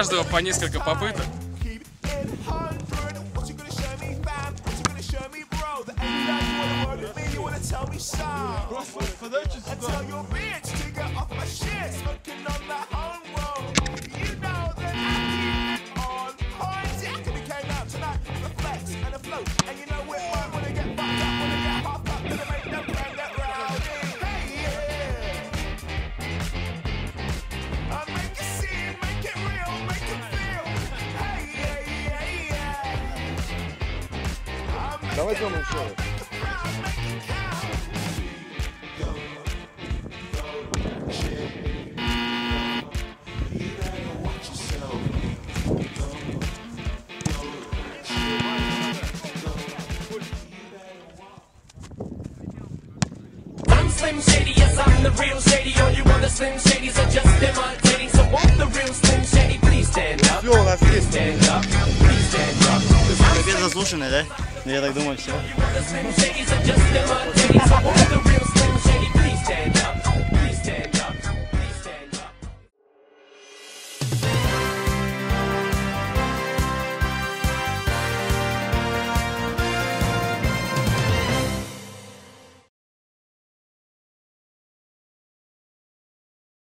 каждого по несколько попыток. Подача сюда. Давай Тёма еще раз. I'm Slim Shady, yes, I'm the real Shady. All you other Slim Shadys are just imitating. So won't the real Slim Shady please stand up? Все, у нас есть. Stand up, please stand up. Капец заслушанный, да? Я так думаю, все.